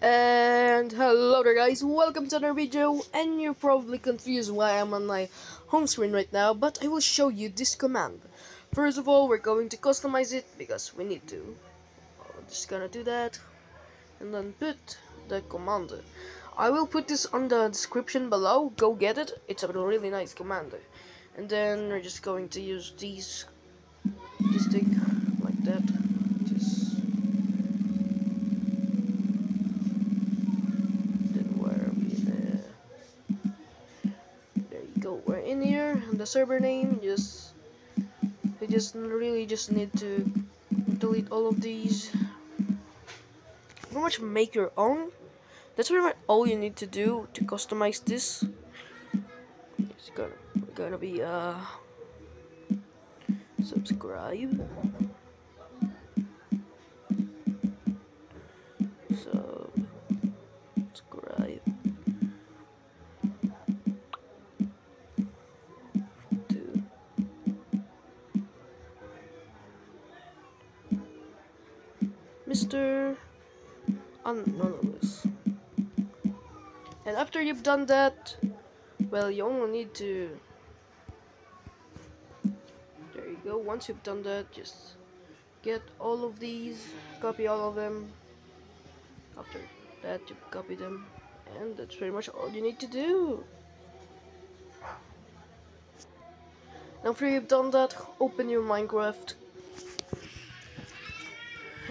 And hello there guys, welcome to another video and you're probably confused why I'm on my home screen right now but I will show you this command. First of all we're going to customize it because we need to. I'm just gonna do that and then put the command. I will put this on the description below, go get it, it's a really nice command. And then we're just going to use these, this thing like that. The server name just we just really just need to delete all of these. Pretty much make your own. That's pretty much all you need to do to customize this. It's gonna gonna be uh subscribe. Subscribe Mr. Anonymous. And after you've done that, well, you only need to. There you go. Once you've done that, just get all of these, copy all of them. After that, you copy them, and that's pretty much all you need to do. Now, after you've done that, open your Minecraft.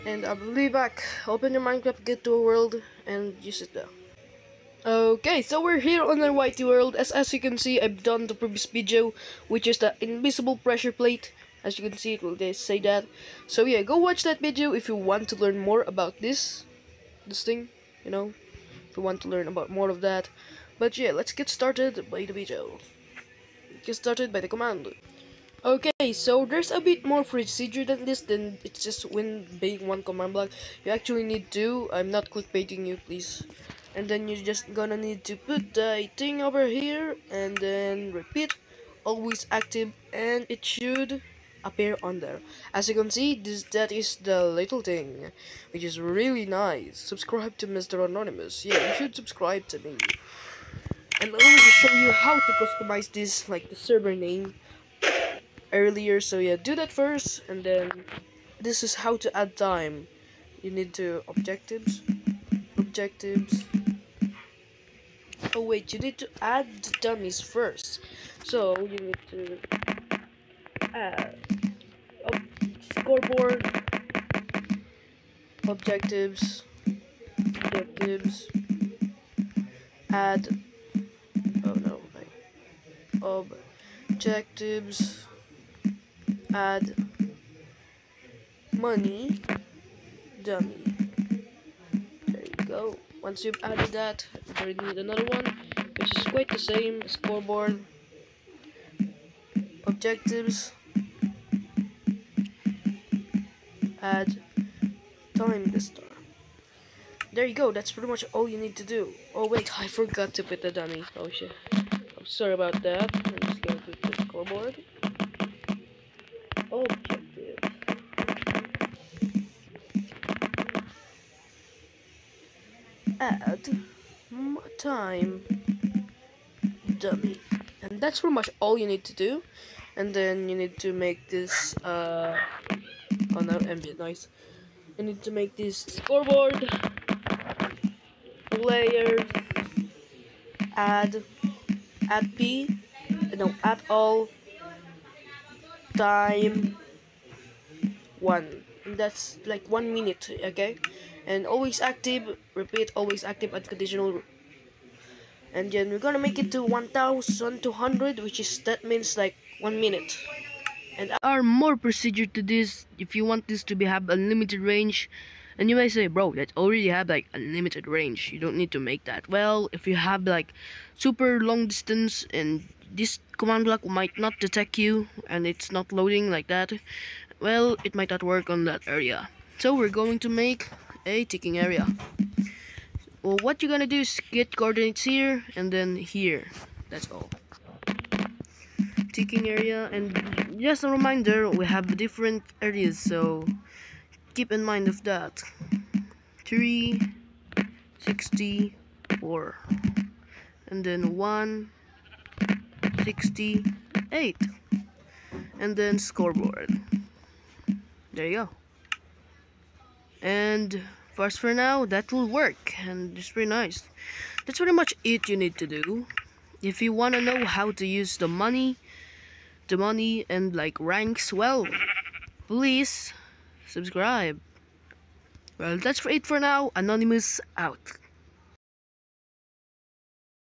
And I will be back. Open your Minecraft, get to a world, and use it there. Okay, so we're here on the Whitey world. As as you can see, I've done the previous video, which is the invisible pressure plate. As you can see, it will say that. So yeah, go watch that video if you want to learn more about this, this thing. You know, if you want to learn about more of that. But yeah, let's get started by the video. Get started by the command. Okay, so there's a bit more procedure than this, than it's just when being one command block. You actually need to, I'm not clickbaiting you, please. And then you're just gonna need to put the thing over here, and then repeat, always active, and it should appear on there. As you can see, this that is the little thing, which is really nice. Subscribe to Mr. Anonymous. Yeah, you should subscribe to me. And I will show you how to customize this, like the server name earlier so yeah do that first and then this is how to add time. You need to objectives objectives. Oh wait you need to add the dummies first. So you need to add oh, scoreboard objectives objectives. Add oh no wait. Objectives add money. Dummy. There you go. Once you've added that you need another one which is quite the same. Scoreboard. Objectives. Add time this time there you go. That's pretty much all you need to do. Oh wait. I forgot to put the dummy. Oh shit. I'm sorry about that. I'm just gonna put the scoreboard objective. Add time dummy. And that's pretty much all you need to do. And then you need to make this, uh, oh no, ambient noise. You need to make this scoreboard, player, add, add P, no, add all, time. One. And that's like one minute okay? And always active. Repeat always active unconditional and then we're gonna make it to 1200 which is that means like one minute. And are more procedure to this if you want this to be have unlimited range. And you may say bro that already have like unlimited range. You don't need to make that. Well if you have like super long distance and this command block might not detect you and it's not loading like that well it might not work on that area. So we're going to make a ticking area. Well what you're gonna do is get coordinates here and then here. That's all. Ticking area and just a reminder we have different areas so keep in mind of that. Three 64 and then 168 and then scoreboard. There you go. And first for now that will work. And it's pretty nice. That's pretty much it you need to do. If you want to know how to use the money the money and like ranks well please subscribe. Well that's for it for now. Anonymous out